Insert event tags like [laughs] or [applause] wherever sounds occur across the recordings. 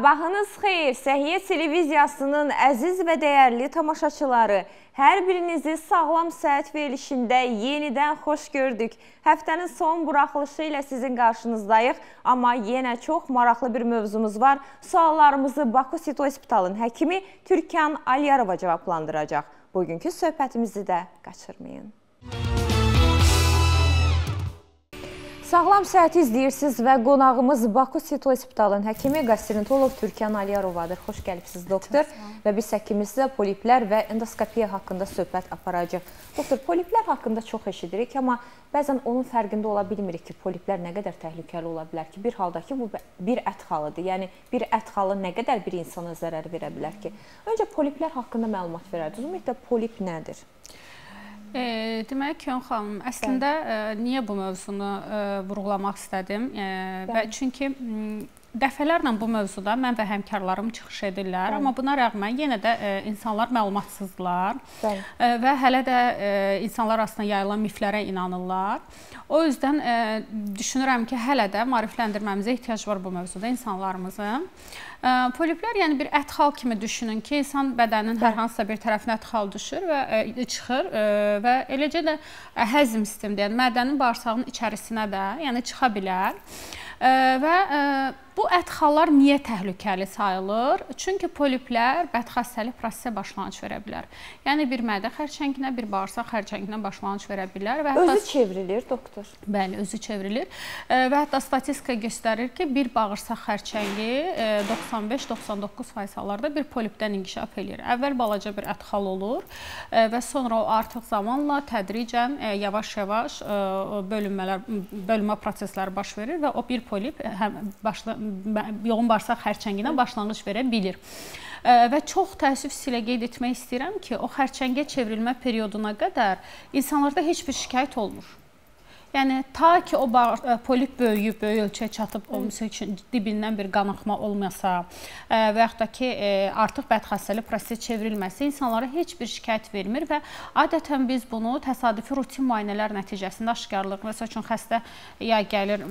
Sabahınız xeyir, Səhiyyə televiziyasının əziz və dəyərli tamaşaçıları. Hər birinizi sağlam səhət verilişində yenidən xoş gördük. Həftənin son buraxılışı ilə sizin qarşınızdayıq, amma yenə çox maraqlı bir mövzumuz var. Suallarımızı Baku City Hospitalın həkimi Türkan Aliyarova cavablandıracaq. Bugünkü söhbətimizi də qaçırmayın. Sağlam səhəti izləyirsiniz və qonağımız Baku City Hospitalın həkimi qastrentolog Türkan Aliyarovadır. Xoş gəlibsiniz doktor. Və biz həkimimizlə poliplər və endoskopiya haqqında söhbət aparacağıq. Doktor, poliplər haqqında çox eşidirik, amma bəzən onun fərqində ola bilmirik ki, poliplər nə qədər təhlükəli ola bilər ki, bir halda ki, bu bir ət xalıdır. Yəni bir ət xalı nə qədər bir insana zərər verə bilər ki? Öncə poliplər haqqında məlumat verərdiniz. Ümumiyyətlə polip nədir? E, deməli Kön xanım, əslində e, niyə bu mövzunu e, vurğulamaq istədim? E, və çünki dəfələrlə bu mövzuda mən və həmkarlarım çıxış edirlər, Bəli. amma buna rəğmən yenə də e, insanlar məlumatsızdırlar Bəli. e, və hələ də e, insanlar arasında yayılan miflərə inanırlar. O yüzdən e, düşünürəm ki, hələ də maarifləndirməmizə ehtiyac var bu mövzuda insanlarımızın. E, poliplər yəni bir ətxal kimi düşünün ki, insan bədəninin hər hansısa bir tərəfinə ətxal düşür və e, çıxır e, və eləcə də e, həzm sistemi, yəni mədənin bağırsağının içərisinə də, yəni çıxa bilər. E, və e, Bu ətxallar niyə təhlükəli sayılır? Çünki poliplər bədxəstəlik prosesə başlanğıc verə bilər. Yəni bir mədə xərçənginə, bir bağırsaq xərçənginə başlanğıc verə bilər və hətta özü çevrilir, doktor. Bəli, özü çevrilir. Və hətta statistika göstərir ki, bir bağırsaq xərçəngi 95-99% hallarda bir polipdən inkişaf eləyir. Əvvəl balaca bir ətxal olur və sonra o artıq zamanla tədricən yavaş-yavaş bölünmələr, bölünmə prosesləri baş verir və o bir polip həm başla yoğun bağırsaq xərçənginə başlanğıc verə bilir. Və çox təəssüf ilə qeyd etmək istəyirəm ki, o xərçəngə çevrilmə perioduna qədər insanlarda heç bir şikayət olmur. Yəni ta ki o e, polip böyüyüb, böyük ölçüyə çatıb, o dibindən bir qanaxma olmasa e, və yaxud da ki, e, artıq bədxəstəlik prosesi çevrilməsi insanlara heç bir şikayət vermir və adətən biz bunu təsadüfi rutin müayinələr nəticəsində aşkarlıq. Məsəl üçün xəstə ya gəlir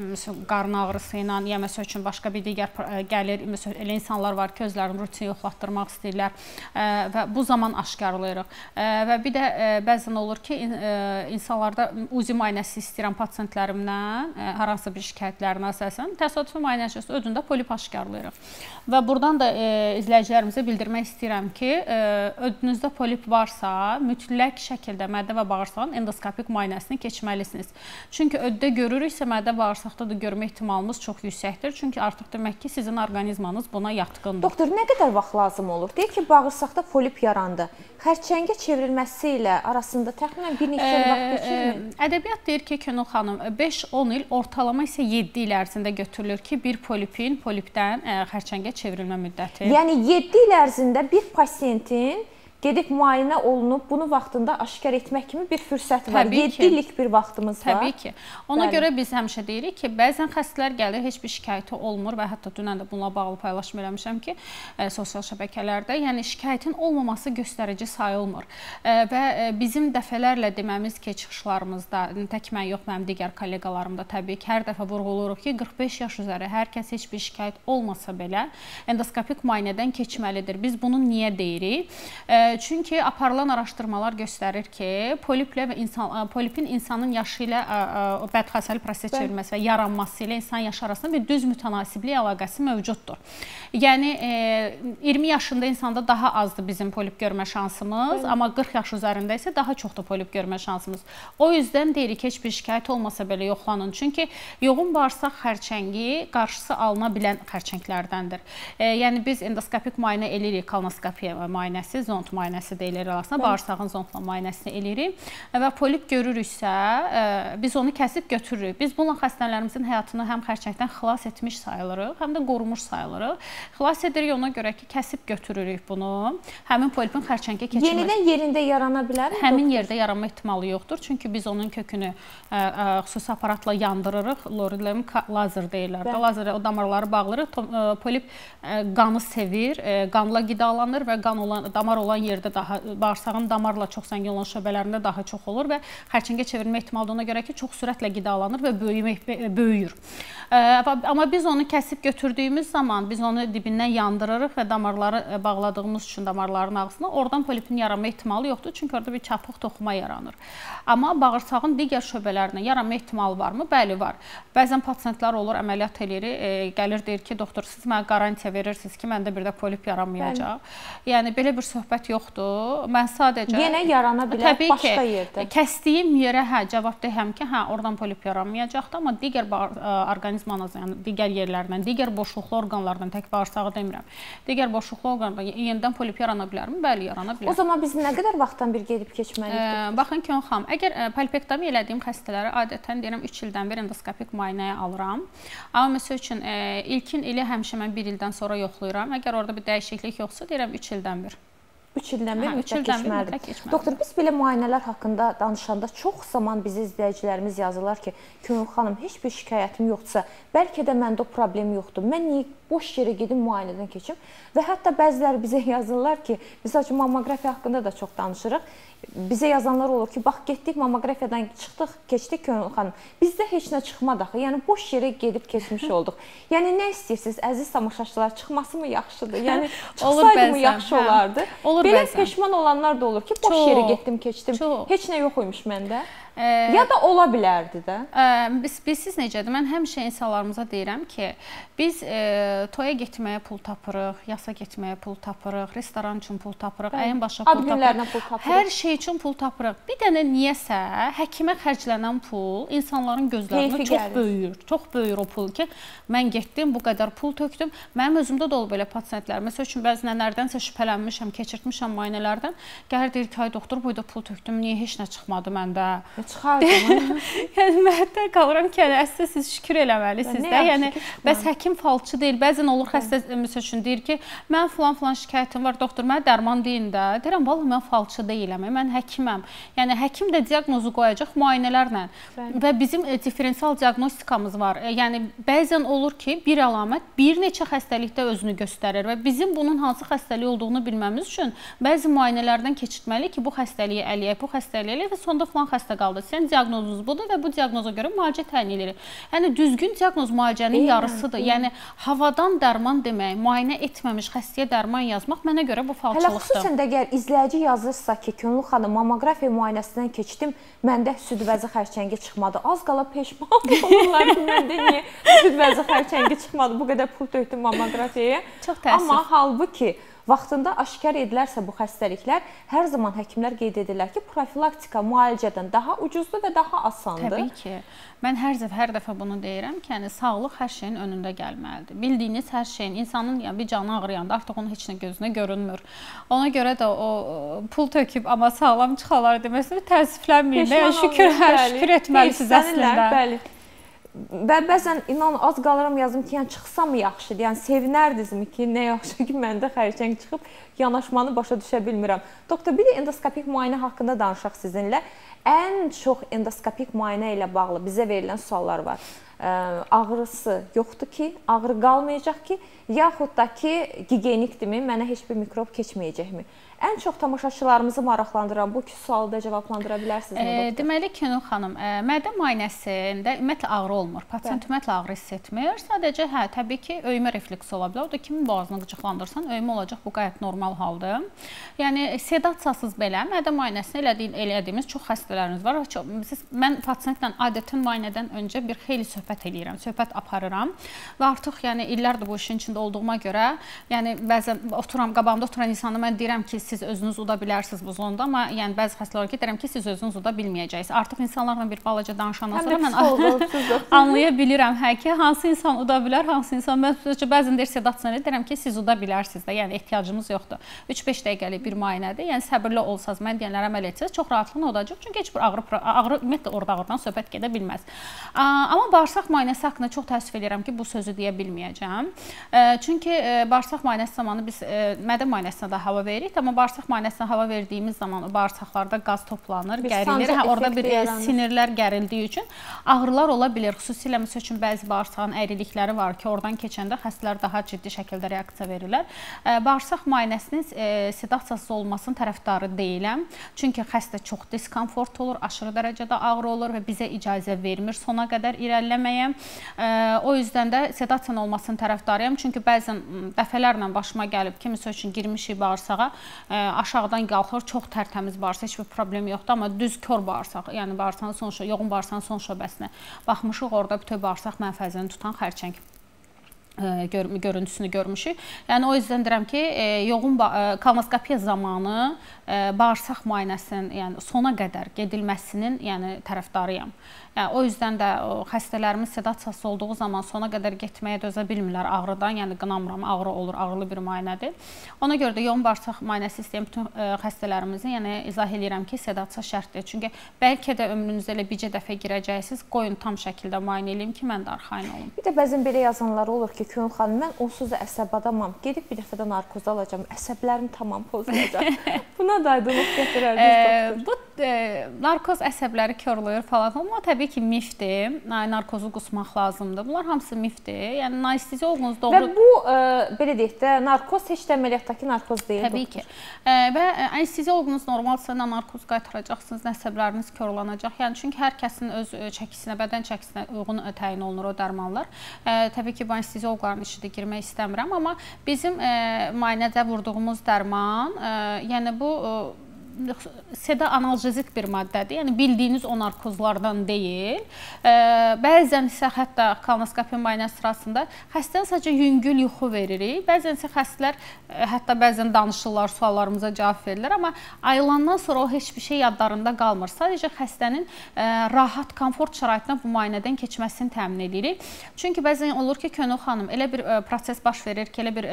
qarın ağrısı ilə, ya məsəl üçün başqa bir digər gəlir, məsələn elə insanlar var ki, özlərini rutin yoxlatdırmaq istəyirlər və bu zaman aşkarlayırıq. Və bir də bəzən olur ki, insanlarda uzi müayinəsi istəyirəm edirəm pasientlərimdən ə, e, hər hansı bir şikayətlərinə əsasən təsadüfi müayinə nəticəsində ödündə polip aşkarlayırıq. Və burdan da ə, e, izləyicilərimizə bildirmək istəyirəm ki, ə, e, ödünüzdə polip varsa, mütləq şəkildə mədə və bağırsağın endoskopik müayinəsini keçməlisiniz. Çünki öddə görürüksə, mədə bağırsaqda da görmə ehtimalımız çox yüksəkdir. Çünki artıq demək ki, sizin orqanizmanız buna yatqındır. Doktor, nə qədər vaxt lazım olur? Deyək ki, bağırsaqda polip yarandı. Xərçəngə çevrilməsi ilə arasında təxminən bir neçə il vaxt keçirmi? Ədəbiyyat deyir ki, Könül xanım 5-10 il, ortalama isə 7 il ərzində götürülür ki, bir polipin polipdən xərçəngə çevrilmə müddəti. Yəni 7 il ərzində bir pasiyentin gedib müayinə olunub, bunu vaxtında aşkar etmək kimi bir fürsət var. 7 illik bir vaxtımız Təbii var. Təbii ki. Ona Bəli. görə biz həmişə deyirik ki, bəzən xəstələr gəlir, heç bir şikayəti olmur və hətta dünən də bununla bağlı paylaşım eləmişəm ki, e, sosial şəbəkələrdə, yəni şikayətin olmaması göstərici sayılmır. E, və e, bizim dəfələrlə deməmiz ki, çıxışlarımızda, tək mən yox, mənim digər kolleqalarım da təbii ki, hər dəfə vurğuluruq ki, 45 yaş üzəri hər kəs heç bir şikayət olmasa belə endoskopik müayinədən keçməlidir. Biz bunu niyə deyirik? E, Çünki aparılan araşdırmalar göstərir ki, poliplə və insan polipin insanın yaşı ilə bədxəsəli proses çevrilməsi və yaranması ilə insan yaşı arasında bir düz mütənasiblik əlaqəsi mövcuddur. Yəni 20 yaşında insanda daha azdır bizim polip görmə şansımız, Bəli. amma 40 yaş üzərində isə daha çoxdur polip görmə şansımız. O yüzdən deyirik heç bir şikayət olmasa belə yoxlanın. Çünki yoğun bağırsaq xərçəngi qarşısı alına bilən xərçənglərdəndir. Yəni biz endoskopik müayinə eləyirik, kolonoskopiya müayinəsi, zond müayinəsi deyilir arasında, bağırsağın zontla müayinəsini eləyirik və polip görürüksə, e, biz onu kəsib götürürük. Biz bununla xəstələrimizin həyatını həm xərçəngdən xilas etmiş sayılırıq, həm də qorumuş sayılırıq. Xilas edirik ona görə ki, kəsib götürürük bunu. Həmin polipin xərçəngə keçmə. Yenidən yerində yarana bilərmi? Həmin doktor? yerdə yaranma ehtimalı yoxdur. Çünki biz onun kökünü ə, e, ə, e, xüsusi aparatla yandırırıq. Lorilem lazer deyirlər. Də lazer o damarları bağlayırıq. Polip ə, qanı sevir, ə, qanla qidalanır və qan olan damar olan yerdə daha bağırsağın damarla çox zəngin olan şöbələrində daha çox olur və xərçəngə çevrilmə ehtimalı ona görə ki, çox sürətlə qidalanır və böyümə böyüyür. Amma biz onu kəsib götürdüyümüz zaman biz onu dibindən yandırırıq və damarları bağladığımız üçün damarların ağzına oradan polipin yaranma ehtimalı yoxdur, çünki orada bir çapıq toxuma yaranır. Amma bağırsağın digər şöbələrinə yaranma ehtimalı varmı? Bəli, var. Bəzən pasientlər olur, əməliyyat eləyirik, e, gəlir deyir ki, doktor, siz mənə qarantiya verirsiniz ki, məndə bir də polip yaranmayacaq. Bəli. Yəni belə bir söhbət yoxdur. Mən sadəcə Yenə yarana bilər təbii başqa ki, yerdə. Kəsdiyim yerə hə cavab deyəm ki, hə oradan polip yaranmayacaqdı, amma digər orqanizm anası, yəni digər yerlərdən, digər boşluqlu orqanlardan, tək bağırsağı demirəm. Digər boşluqlu orqanlardan yenidən polip yarana bilərmi? Bəli, yarana bilər. O zaman biz nə qədər vaxtdan bir gedib keçməliyik? Baxın Kön xanım, əgər polipektomi elədiyim xəstələri adətən deyirəm 3 ildən bir endoskopik müayinəyə alıram. Amma məsəl üçün ilkin ili həmişə mən 1 ildən sonra yoxlayıram. Əgər orada bir dəyişiklik yoxsa deyirəm 3 ildən bir. 3 ildən bir hə, keçməlidir. keçməlidir. Doktor, biz belə müayinələr haqqında danışanda çox zaman bizi izləyicilərimiz yazırlar ki, Könül xanım, heç bir şikayətim yoxdursa, bəlkə də məndə o problem yoxdur. Mən niyə boş yerə gedim müayinədən keçim? Və hətta bəziləri bizə yazırlar ki, biz açıq mammoqrafiya haqqında da çox danışırıq. Bizə yazanlar olur ki, bax getdik mammoqrafiyadan çıxdıq, keçdik Könül xanım. Bizdə heç nə çıxmadı axı. Yəni boş yerə gedib keçmiş [laughs] olduq. Yəni nə istəyirsiniz əziz tamaşaçılar, çıxması mı yaxşıdır? Yəni [laughs] çıxsaydı mı yaxşı hə. olardı? Olur Belə bəzən. peşman olanlar da olur ki, boş Çox. yerə getdim, keçdim. Çox. Heç nə yox imiş məndə. Ə, Ya da ola bilərdi də. Ə, biz bilirsiz necədir? Mən həmişə insanlarımıza deyirəm ki, biz e, toya getməyə pul tapırıq, yasa getməyə pul tapırıq, restoran üçün pul tapırıq, əyin başa pul tapırıq. pul tapırıq. Hər şey üçün pul tapırıq. Bir dənə niyəsə həkimə xərclənən pul insanların gözlərinə Keyfi çox gəlir. böyüyür. Çox böyüyür o pul ki, mən getdim, bu qədər pul tökdüm. Mənim özümdə də olub belə pasientlər. Məsəl üçün bəzi nələrdənsə şübhələnmişəm, keçirtmişəm müayinələrdən. Gəlir deyir ki, ay doktor, bu da pul tökdüm, niyə heç nə çıxmadı məndə? Çıxardım. [laughs] yəni mən hətta qalıram ki, yəni əslində siz şükür eləməlisiniz də. Yəni bəs həkim falçı deyil. Bəzən olur xəstə məsəl üçün deyir ki, mən falan şikayətim var, doktor, mənə dərman deyin də. Deyirəm, vallah mən falçı deyiləm, mən həkiməm. Yəni həkim də diaqnozu qoyacaq müayinələrlə. Bəli. Və bizim e, diferensial diaqnostikamız var. E, Yəni bəzən olur ki, bir əlamət bir neçə xəstəlikdə özünü göstərir və bizim bunun hansı xəstəlik olduğunu bilməmiz üçün bəzi müayinələrdən keçirtməliyik ki, bu xəstəliyi əliyək, bu xəstəliyi əliyək və sonda falan xəstə qaldı. Sizin diaqnozunuz budur və bu diaqnoza görə müalicə təyin edirik. Yəni düzgün diaqnoz müalicənin yarısıdır. Yəni havadan dərman demək, müayinə etməmiş xəstəyə dərman yazmaq mənə görə bu Hələ falçılıqdır. xüsusən də əgər izləyici yazırsa ki, Könül xanım mammoqrafiya müayinəsindən keçdim, məndə süd vəzi xərçəngi çıxmadı. Az qala peşman [laughs] olurlar ki, məndə niyə süd vəzi xərçəngi çıxmadı? Bu qədər pul tökdüm mammoqrafiyaya. Çox təəssüf. Amma halbuki vaxtında aşkar edilərsə bu xəstəliklər, hər zaman həkimlər qeyd edirlər ki, profilaktika müalicədən daha ucuzdur və daha asandır. Təbii ki. Mən hər dəfə hər dəfə bunu deyirəm ki, yəni sağlıq hər şeyin önündə gəlməlidir. Bildiyiniz hər şeyin insanın yəni bir canı ağrıyanda artıq onun heç nə gözünə görünmür. Ona görə də o pul töküb amma sağlam çıxalar deməsi təəssüflənməyin. Yəni şükür, hər şükür etməlisiniz əslində. Bəli. Və bəzən inan az qalıram yazım ki, yəni çıxsam yaxşıdır. Yəni sevinərdinizmi ki, nə yaxşı ki, məndə xərçəng çıxıb yanaşmanı başa düşə bilmirəm. Doktor, bir də endoskopik müayinə haqqında danışaq sizinlə. Ən çox endoskopik müayinə ilə bağlı bizə verilən suallar var. Ə, ağrısı yoxdur ki, ağrı qalmayacaq ki, yaxud da ki, gigiyenikdirmi, mənə heç bir mikrob keçməyəcəkmi? Ən çox tamaşaçılarımızı maraqlandıran bu iki sualı da cavablandıra bilərsinizmi, E, deməli Könül xanım, e, mədə müayinəsində ümumiyyətlə ağrı olmur. Pasient ümumiyyətlə ağrı hiss etmir. Sadəcə hə, təbii ki, öyümə refleksi ola bilər. O da kimin boğazını qıcıqlandırsan, öyümə olacaq. Bu qayət normal haldır. Yəni sedasiyasız belə mədə müayinəsini elədiyin elədiyimiz çox xəstələrimiz var. Çox, siz mən pasientlə adətən müayinədən öncə bir xeyli söhbət eləyirəm, söhbət aparıram və artıq yəni illərdir bu işin içində olduğuma görə, yəni bəzən oturam qabağımda oturan insana mən deyirəm ki, siz özünüz uda bilərsiniz bu zonda, amma yəni bəzi xəstələr var ki, deyirəm ki, siz özünüz uda bilməyəcəksiniz. Artıq insanlarla bir balaca danışandan sonra də mən [laughs] psixoloqsuzdur. anlaya bilirəm hə ki, hansı insan uda bilər, hansı insan mən sözcə bəzən deyir sedasiyona deyirəm ki, siz uda bilərsiniz də. Yəni ehtiyacımız yoxdur. 3-5 dəqiqəlik bir müayinədir. Yəni səbirli olsaz, mən deyənlərə əməl etsəz çox rahatlıqla udacaq. Çünki heç bir ağrı ağrı ümumiyyətlə orada ağrıdan söhbət gedə bilməz. Amma bağırsaq müayinəsi haqqında çox təəssüf edirəm ki, bu sözü deyə bilməyəcəm. Çünki bağırsaq müayinəsi zamanı biz mədə müayinəsinə də hava veririk, amma bağırsaq müayinəsinə hava verdiyimiz zaman bağırsaqlarda qaz toplanır, bir gərilir. Hə, orada bir yaranır. sinirlər gərildiyi üçün ağrılar ola bilər. Xüsusilə məsəl üçün bəzi bağırsağın əyrilikləri var ki, oradan keçəndə xəstələr daha ciddi şəkildə reaksiya verirlər. Bağırsaq müayinəsinin sedasiyasız olmasının tərəfdarı deyiləm. Çünki xəstə çox diskomfort olur, aşırı dərəcədə ağrı olur və bizə icazə vermir sona qədər irəliləməyə. O yüzdən də sedasiyanın olmasının tərəfdarıyam. Çünki bəzən dəfələrlə başıma gəlib ki, məsəl üçün girmişik bağırsağa, aşağıdan qalxır, çox tərtəmiz bağırsaq, heç bir problem yoxdur, amma düz kör bağırsaq, yəni bağırsağın son şöbəsinə, yoğun bağırsağın son şöbəsinə baxmışıq, orada bütöv bağırsaq mənfəzini tutan xərçəng gör görüntüsünü görmüşük. Yəni o yüzdən deyirəm ki, yoğun kolonoskopiya zamanı bağırsaq müayinəsinin, yəni sona qədər gedilməsinin, yəni tərəfdarıyam. Yəni o yüzdən də xəstələrimiz sedasiyası olduğu zaman sona qədər getməyə dözə bilmirlər ağrıdan. Yəni qınamıram, ağrı olur, ağrılı bir müayinədir. Ona görə də yoğun bağırsaq müayinəsi istəyən bütün e, xəstələrimizin, yəni izah eləyirəm ki, sedasiya şərtdir. Çünki bəlkə də ömrünüzdə elə bircə dəfə girəcəksiniz, qoyun tam şəkildə müayinə eləyim ki, mən də arxayın olum. Bir də bəzən belə yazanlar olur ki, Könül xanım, mən onsuz da əsəb adamam. Gedib bir dəfə də narkoz alacağam, əsəblərim tamam pozulacaq. [laughs] Buna da aydınlıq gətirərdiniz doktor. Bu ə, e, narkoz əsəbləri korlayır falan. Amma təbii ki, mifdir. Narkozu qusmaq lazımdır. Bunlar hamısı mifdir. Yəni anesteziya olğunuz doğru. Və bu ə, e, belə deyək də, narkoz heç də əməliyyatdakı narkoz deyil. Təbii doktor. ki. Ə, və anesteziya olğunuz normalsa nə narkoz qaytaracaqsınız, nə əsəbləriniz korlanacaq. Yəni çünki hər kəsin öz çəkisinə, bədən çəkisinə uyğun təyin olunur o dərmanlar. Ə, təbii ki, bu anestezioloqların işidir, girmək istəmirəm, amma bizim ə, müayinədə vurduğumuz dərman, ə, yəni bu ə, seda analjezik bir maddədir. Yəni bildiyiniz o narkozlardan deyil. Bəzən isə hətta kolonoskopiya müayinəsi sırasında xəstəyə sadəcə yüngül yuxu veririk. Bəzən isə xəstələr hətta bəzən danışırlar, suallarımıza cavab verirlər, amma ayılandan sonra o heç bir şey yadlarında qalmır. Sadəcə xəstənin rahat, komfort şəraitində bu müayinədən keçməsini təmin edirik. Çünki bəzən olur ki, Könül xanım elə bir proses baş verir ki, elə bir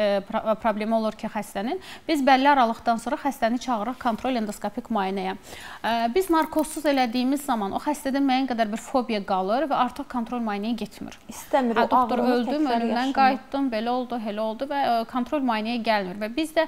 problemi olur ki, xəstənin biz bəlli aralıqdan sonra xəstəni çağırırıq kontrol endoskopiyaya endoskopik müayinəyə. Biz narkozsuz elədiyimiz zaman o xəstədə müəyyən qədər bir fobiya qalır və artıq kontrol müayinəyə getmir. İstəmir. Hə, doktor öldüm, ölümdən qayıtdım, belə oldu, elə oldu və kontrol müayinəyə gəlmir və biz də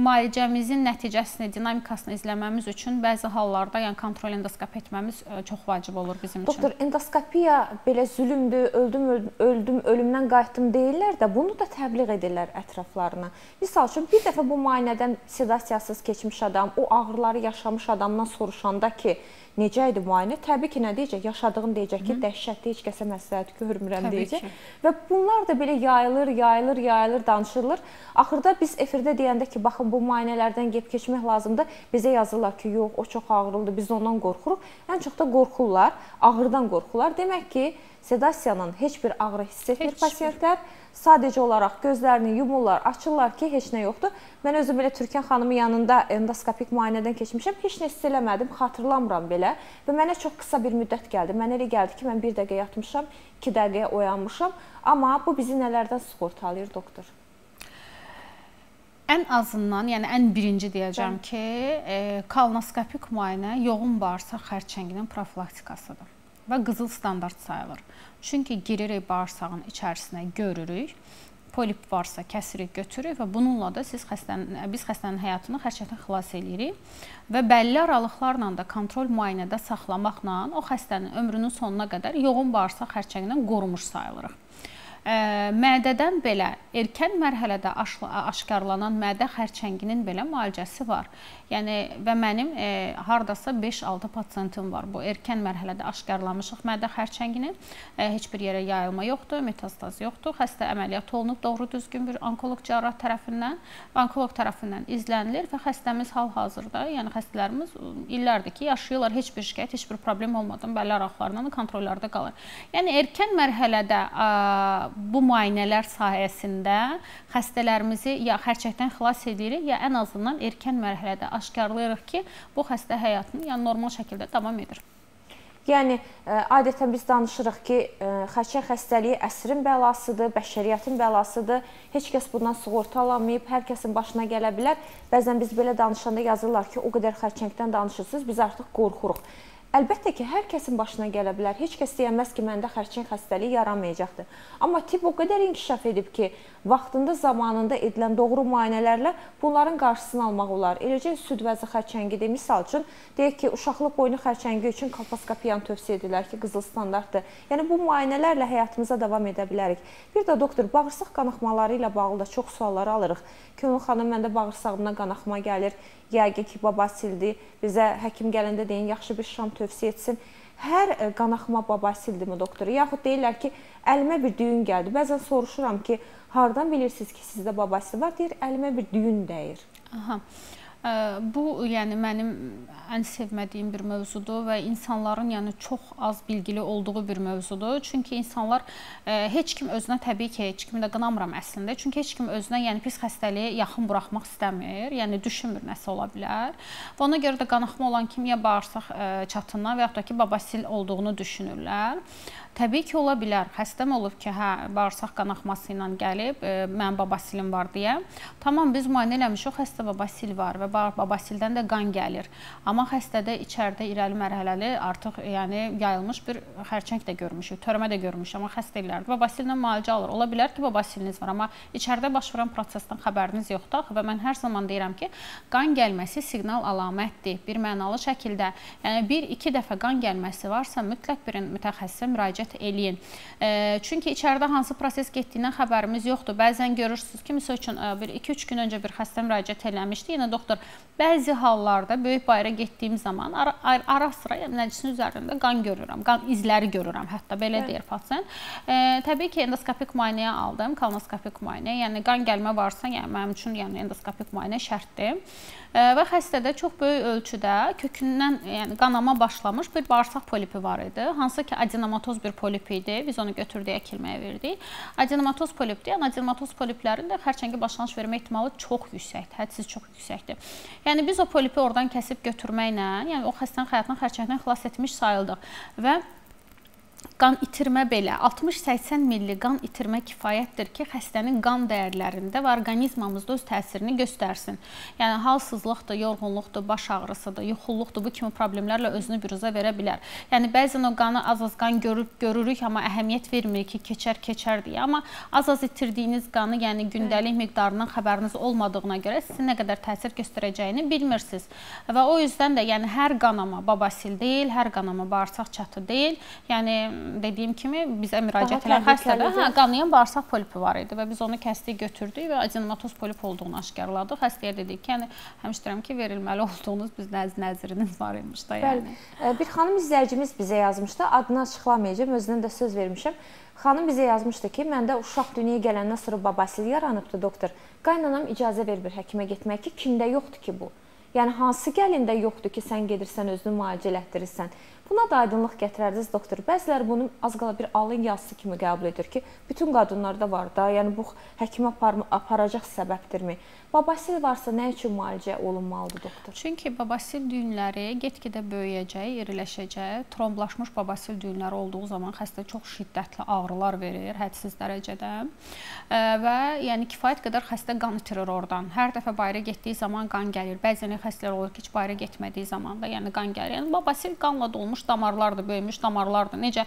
müalicəmizin nəticəsini, dinamikasını izləməmiz üçün bəzi hallarda yəni kontrol endoskop etməmiz çox vacib olur bizim üçün. Doktor, endoskopiya belə zülmdür, öldüm, öldüm, ölümdən qayıtdım deyirlər də, bunu da təbliğ edirlər ətraflarına. Məsəl üçün bir dəfə bu müayinədən sedasiyasız keçmiş adam, o ağrılar ağrıları yaşamış adamdan soruşanda ki, necə idi müayinə? Təbii ki, nə deyəcək? Yaşadığını deyəcək ki, dəhşətli, heç kəsə məsləhət görmürəm Təbii deyəcək. Ki. Və bunlar da belə yayılır, yayılır, yayılır, danışılır. Axırda biz efirdə deyəndə ki, baxın bu müayinələrdən gəlib keçmək lazımdır. Bizə yazırlar ki, yox, o çox ağrılıdır, biz ondan qorxuruq. Ən çox da qorxurlar, ağrıdan qorxurlar. Demək ki, sedasiyanın heç bir ağrı hiss etmir heç pasiyentlər. Bir sadəcə olaraq gözlərini yumurlar, açırlar ki, heç nə yoxdur. Mən özüm belə Türkan xanımın yanında endoskopik müayinədən keçmişəm. Heç nə hiss eləmədim, xatırlamıram belə və mənə çox qısa bir müddət gəldi. Mənə elə gəldi ki, mən 1 dəqiqə yatmışam, 2 dəqiqəyə oyanmışam. Amma bu bizi nələrdən sığortalayır doktor? Ən azından, yəni ən birinci deyəcəm Bəli. ki, e, kolonoskopik müayinə yoğun bağırsaq xərçənginin profilaktikasıdır və qızıl standart sayılır. Çünki giririk bağırsağın içərisinə, görürük. Polip varsa kəsirik, götürürük və bununla da siz xəstənin biz xəstənin həyatını xərçəngdən xilas eləyirik və bəlli aralıqlarla da kontrol müayinədə saxlamaqla o xəstənin ömrünün sonuna qədər yoğun bağırsaq xərçəngindən qorumuş sayılırıq. Mədədən belə erkən mərhələdə aşkarlanan mədə xərçənginin belə müalicəsi var. Yəni və mənim e, hardasa 5-6 pasiyentim var. Bu erkən mərhələdə aşkarlanmışıq mədə xərçənginin. E, heç bir yerə yayılma yoxdur, metastaz yoxdur. Xəstə əməliyyat olunub doğru düzgün bir onkoloq cərrah tərəfindən, onkoloq tərəfindən izlənilir və xəstəmiz hal-hazırda, yəni xəstələrimiz illərdir ki, yaşayırlar, heç bir şikayət, heç bir problem olmadan bəlli araqlarla kontrollarda qalır. Yəni erkən mərhələdə ə, bu müayinələr sayəsində xəstələrimizi ya xərçəkdən xilas edirik, ya ən azından erkən mərhələdə aşkarlayırıq ki, bu xəstə həyatını yəni normal şəkildə davam edir. Yəni e, adətən biz danışırıq ki, e, xərçəng xəstəliyi əsrin bəlasıdır, bəşəriyyətin bəlasıdır. Heç kəs bundan sığortalamayıb, hər kəsin başına gələ bilər. Bəzən biz belə danışanda yazırlar ki, o qədər xərçəngdən danışırsınız, biz artıq qorxuruq. Əlbəttə ki, hər kəsin başına gələ bilər. Heç kəs deyəməz ki, məndə xərçəng xəstəliyi yaramayacaqdır. Amma tibb o qədər inkişaf edib ki, vaxtında, zamanında edilən doğru müayinələrlə bunların qarşısını almaq olar. Eləcə süd vəzi xərçəngidir. Misal üçün, deyək ki, uşaqlıq boynu xərçəngi üçün kolposkopiyanı tövsiyə edirlər ki, qızıl standartdır. Yəni bu müayinələrlə həyatımıza davam edə bilərik. Bir də doktor, bağırsaq qanaxmaları ilə bağlı da çox suallar alırıq. Könül xanım, məndə bağırsağımdan qanaxma gəlir yəqin ki, babasildir. Bizə həkim gələndə deyin, yaxşı bir şam tövsiyə etsin. Hər e, qanaxma babasildirmi doktor? Yaxud deyirlər ki, əlimə bir düyün gəldi. Bəzən soruşuram ki, hardan bilirsiniz ki, sizdə babasil var? Deyir, əlimə bir düyün dəyir. Aha. Bu, yəni mənim ən sevmədiyim bir mövzudur və insanların yəni çox az bilgili olduğu bir mövzudur. Çünki insanlar heç kim özünə təbii ki, heç kimi də qınamıram əslində. Çünki heç kim özünə yəni pis xəstəliyi yaxın buraxmaq istəmir. Yəni düşünmür nəsə ola bilər. Və ona görə də qanaxma olan kim ya bağırsaq çatından və yaxud da ki, babasil olduğunu düşünürlər. Təbii ki, ola bilər. Xəstəm olub ki, hə, bağırsaq qanaxması ilə gəlib, e, mənim babasilim var deyə. Tamam, biz müayinə eləmişik, xəstə babasil var və babasildən də qan gəlir. Amma xəstədə içəridə irəli mərhələli artıq yəni yayılmış bir xərçəng də görmüşük, törəmə də görmüşük, amma xəstə illərdir. Babasillə müalicə alır. Ola bilər ki, babasiliniz var, amma içəridə baş verən prosesdən xəbəriniz yoxdur. Axı və mən hər zaman deyirəm ki, qan gəlməsi siqnal əlamətdir. Bir mənalı şəkildə, yəni 1-2 dəfə qan gəlməsi varsa, mütləq bir mütəxəssisə müraciət eləyin. Çünki içəridə hansı proses getdiyindən xəbərimiz yoxdur. Bəzən görürsüz ki, məsəl üçün bir 2-3 gün öncə bir xəstə müraciət eləmişdi. Yenə doktor bəzi hallarda böyük bayıra getdiyim zaman ara, ara sıra yəni nəcisin üzərində qan görürəm, qan izləri görürəm. Hətta belə deyir pasient. E, təbii ki, endoskopik müayinəyə aldım, kolonoskopik müayinə. Yəni qan gəlmə varsa, yəni mənim üçün yəni endoskopik müayinə şərtdir və xəstədə çox böyük ölçüdə kökündən, yəni qanama başlamış bir bağırsaq polipi var idi. Hansı ki, adenomatoz bir polip idi. Biz onu götürdük, əkilməyə verdik. Adenomatoz polipdir. Yəni adenomatoz poliplərin də xərçəngə başlanğıc vermə ehtimalı çox yüksəkdir, hədsiz çox yüksəkdir. Yəni biz o polipi oradan kəsib götürməklə, yəni o xəstənin həyatını xərçəngdən xilas etmiş sayıldıq və qan itirmə belə 60-80 milli qan itirmə kifayətdir ki, xəstənin qan dəyərlərində və orqanizmamızda öz təsirini göstərsin. Yəni halsızlıqdır, yorğunluqdur, baş ağrısıdır, yuxulluqdur, bu kimi problemlərlə özünü büruzə verə bilər. Yəni bəzən o qanı az-az qan görüb görürük, amma əhəmiyyət vermirik ki, keçər, keçər deyə. Amma az-az itirdiyiniz qanı, yəni gündəlik miqdarından xəbəriniz olmadığına görə sizin nə qədər təsir göstərəcəyini bilmirsiniz. Və o yüzdən də yəni hər qanama babasil deyil, hər qanama bağırsaq çatı deyil. Yəni dediyim kimi bizə müraciət edən xəstədə hə, qanayan bağırsaq polipi var idi və biz onu kəsdik, götürdük və adenomatoz polip olduğunu aşkarladıq. Xəstəyə dedik ki, yəni həmişdirəm ki, verilməli [laughs] olduğunuz biz nəz nəzriniz var imiş də yəni. Bəli. Bir xanım izləyicimiz bizə yazmışdı. Adını açıqlamayacağam, özünə də söz vermişəm. Xanım bizə yazmışdı ki, məndə uşaq dünyaya gələndən sonra babasil yaranıbdı doktor. Qaynanam icazə vermir həkimə getməyə ki, kimdə yoxdur ki bu? Yəni hansı gəlində yoxdur ki, sən gedirsən özünü müalicə elətdirirsən? Buna da aydınlıq gətirərdiniz doktor. Bəziləri bunu az qala bir alın yazısı kimi qəbul edir ki, bütün qadınlarda var da, yəni bu həkimə apar aparacaq səbəbdirmi? Babasil varsa nə üçün müalicə olunmalıdır doktor? Çünki babasil düyünləri get-gedə böyüyəcək, iriləşəcək. Tromblaşmış babasil düyünləri olduğu zaman xəstə çox şiddətli ağrılar verir, hədsiz dərəcədə. Və yəni kifayət qədər xəstə qan itirir oradan. Hər dəfə bayıra getdiyi zaman qan gəlir. Bəzən xəstələr olur ki, heç bayıra getmədiyi zaman da yəni qan gəlir. Yəni babasil qanla dolmuş damarlardır, böyümüş damarlardır. Necə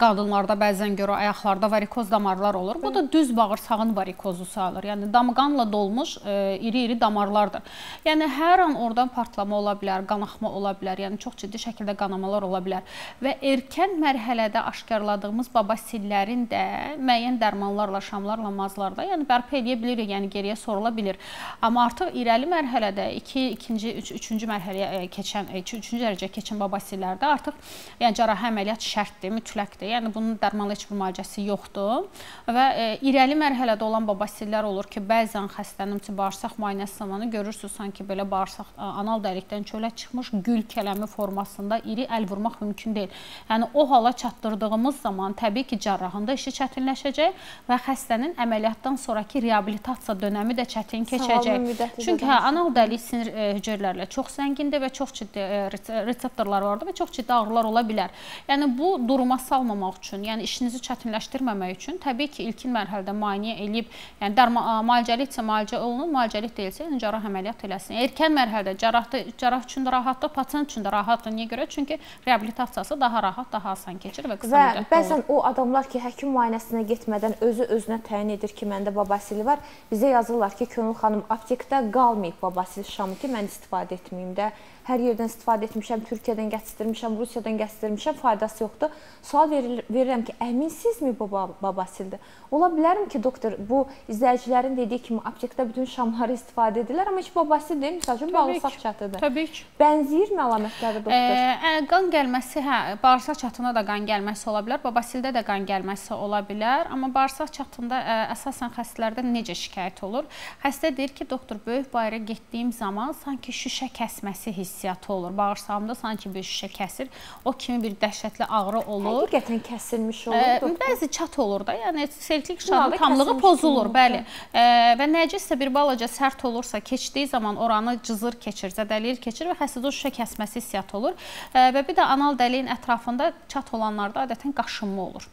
qadınlarda bəzən görə ayaqlarda varikoz damarlar olur. Bu da düz bağırsağın varikozu sayılır. Yəni damqanla dolmuş iri-iri damarlardır. Yəni hər an oradan partlama ola bilər, qanaxma ola bilər, yəni çox ciddi şəkildə qanamalar ola bilər və erkən mərhələdə aşkarladığımız babasillərin də müəyyən dərmanlarla, şamlarla, mazlarda, yəni bərpa edə bilirik, yəni geriyə sorula bilir. Amma artıq irəli mərhələdə 2, 2-ci, 3, 3-cü mərhələyə keçən, 3-cü dərəcəyə keçən babasillərdə artıq yəni cərrahi əməliyyat şərtdir, mütləqdir. Yəni bunun dərmanla heç bir müalicəsi yoxdur və e, irəli mərhələdə olan babasillər olur ki, bəzən xəstənin bağırsaq müayinəsi zamanı görürsüz sanki belə bağırsaq anal dəlikdən çölə çıxmış gül kələmi formasında iri əl vurmaq mümkün deyil. Yəni o hala çatdırdığımız zaman təbii ki, cərrahın da işi çətinləşəcək və xəstənin əməliyyatdan sonrakı reabilitasiya dönəmi də çətin keçəcək. Çünki hə, anal dəlik sinir e, hüceyrələrlə çox zəngindir və çox ciddi e, reseptorlar vardır və çox ciddi ağrılar ola bilər. Yəni bu duruma salmamaq üçün, yəni işinizi çətinləşdirməmək üçün təbii ki, ilkin mərhələdə müayinə eləyib, yəni dərma müalicəliksə müalicə olunur, müalicəlik deyilsə, yəni cərrah əməliyyat eləsin. Erkən mərhələdə cərrahda cərrah üçün də rahatdır, pasient üçün də rahatdır. Niyə görə? Çünki reabilitasiyası daha rahat, daha asan keçir və qısa və müddətdə olur. bəzən o adamlar ki, həkim müayinəsinə getmədən özü özünə təyin edir ki, məndə babasili var. Bizə yazırlar ki, Könül xanım aptekdə qalmayıb babasil şamı ki, mən istifadə etməyim də hər yerdən istifadə etmişəm, Türkiyədən gətirmişəm, Rusiyadan gətirmişəm, faydası yoxdur. Sual verir, verirəm ki, əminsinizmi bu babasildir? Ola bilərmi ki, doktor, bu izləyicilərin dediyi kimi aptekdə bütün şamları istifadə edirlər, amma heç babasil deyil, məsəl üçün bağırsaq çatıdır. Təbii ki. Bənzəyirmi əlamətləri doktor? E, qan gəlməsi, hə, bağırsaq çatına da qan gəlməsi ola bilər, babasildə də qan gəlməsi ola bilər, amma bağırsaq çatında ə, əsasən xəstələrdə necə şikayət olur? Xəstə deyir ki, doktor, böyük bayıra getdiyim zaman sanki şüşə kəsməsi hiss hissiyatı olur. Bağırsağımda sanki bir şüşə kəsir. O kimi bir dəhşətli ağrı olur. Həqiqətən kəsilmiş olur. E, bəzi çat olur da. Yəni selektik şadın tamlığı pozulur, bəli. E, və nəcisə bir balaca sərt olursa, keçdiyi zaman oranı cızır keçir, zədələyir keçir və xəstədə şüşə kəsməsi hissiyatı olur. E, və bir də anal dəliyin ətrafında çat olanlarda adətən qaşınma olur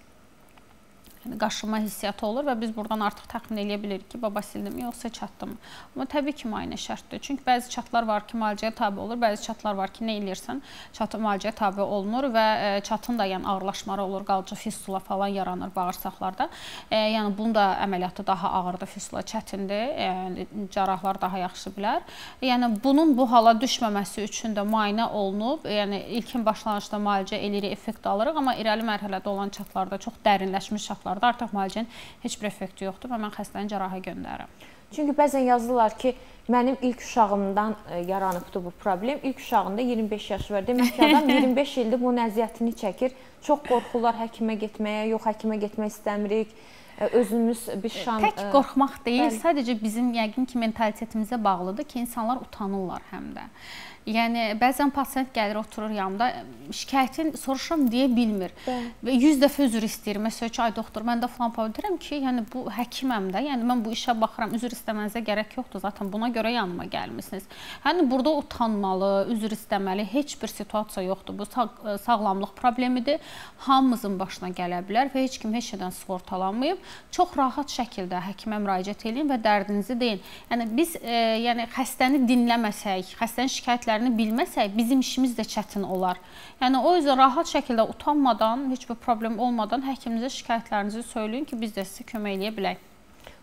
qaşınma hissiyatı olur və biz buradan artıq təxmin eləyə bilirik ki, babasildimi yoxsa çatdımı. Amma təbii ki, müayinə şərtdir. Çünki bəzi çatlar var ki, müalicəyə tabe olur, bəzi çatlar var ki, nə eləyirsən, çatı müalicəyə tabe olunur və e, çatın da yəni ağırlaşmaları olur, qalıcı fistula falan yaranır bağırsaqlarda. E, yəni bunun da əməliyyatı daha ağırdır, fistula çətindir. Yəni cərrahlar daha yaxşı bilər. Yəni bunun bu hala düşməməsi üçün də müayinə olunub, yəni ilkin başlanğıcda müalicə eləyirik, effekt alırıq, amma irəli mərhələdə olan çatlarda çox dərinləşmiş çatlar hallarda artıq müalicənin heç bir effekti yoxdur və mən xəstəni cərraha göndərirəm. Çünki bəzən yazırlar ki, mənim ilk uşağımdan e, yaranıbdı bu problem. İlk uşağında 25 yaşı var. Demək ki, adam 25 ildir bunun əziyyətini çəkir. Çox qorxurlar həkimə getməyə, yox həkimə getmək istəmirik e, özümüz bir şan tək e, qorxmaq deyil, bəli. sadəcə bizim yəqin ki mentalitetimizə bağlıdır ki, insanlar utanırlar həm də. Yəni bəzən pasiyent gəlir, oturur yanımda, şikayətini soruşuram deyə bilmir. Və 100 dəfə üzr istəyir. Məsələn ki, ay doktor, mən də falan falan deyirəm ki, yəni bu həkiməm də, yəni mən bu işə baxıram, üzr istəmənizə gərək yoxdur. Zaten buna görə yanıma gəlmisiniz. Yəni burada utanmalı, üzr istəməli heç bir situasiya yoxdur. Bu sağ, sağlamlıq problemidir. Hamımızın başına gələ bilər və heç kim heç nədən sığortalanmayıb. Çox rahat şəkildə həkimə müraciət edin və dərdinizi deyin. Yəni biz e, yəni xəstəni dinləməsək, xəstənin şikayətləri şikayətlərini bilməsək, bizim işimiz də çətin olar. Yəni o yüzden rahat şəkildə utanmadan, heç bir problem olmadan həkimimizə şikayətlərinizi söyləyin ki, biz də sizə kömək eləyə bilək.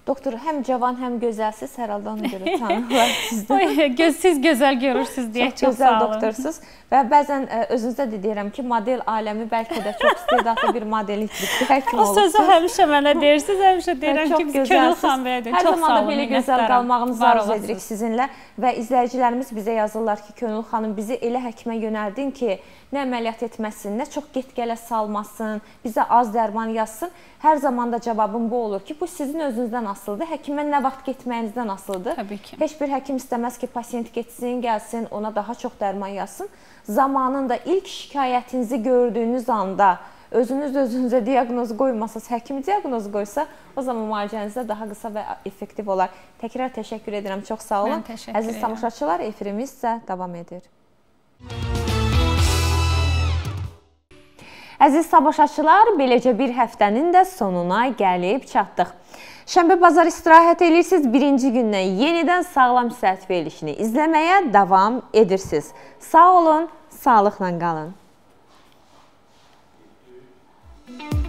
Doktor, həm cavan, həm gözəlsiz, hər halda ona görə [laughs] tanıyırlar sizdə. Göz siz gözəl görürsüz deyə çox, çox gözəl doktorsunuz. Və bəzən ə, e, özünüzdə də deyirəm ki, model aləmi bəlkə də çox istedadlı bir modellikdir. [laughs] Həkim olursunuz. O sözü həmişə mənə deyirsiniz, həmişə deyirəm ki, biz Könül xan belədir. Hər zaman da belə gözəl qalmağınızı arzu edirik sizinlə və izləyicilərimiz bizə yazırlar ki, Könül xanım bizi elə həkimə yönəldin ki, nə əməliyyat etməsin, nə çox get-gələ salmasın, bizə az dərman yazsın. Hər zaman da cavabım bu olur ki, bu sizin özünüzdən asılıdır. Həkimə nə vaxt getməyinizdən asılıdır. Təbii ki. Heç bir həkim istəməz ki, pasiyent getsin, gəlsin, ona daha çox dərman yazsın. Zamanında ilk şikayətinizi gördüyünüz anda özünüz özünüzə diaqnoz qoymasaz, həkim diaqnoz qoysa, o zaman müalicənizdə daha qısa və effektiv olar. Təkrar təşəkkür edirəm. Çox sağ olun. Əziz tamaşaçılar, efirimiz isə davam edir. Əziz tamaşaçılar, beləcə bir həftənin də sonuna gəlib çatdıq. Şənbə bazar istirahət edirsiniz. Birinci gündən yenidən sağlam səhət verilişini izləməyə davam edirsiniz. Sağ olun, sağlıqla qalın. You.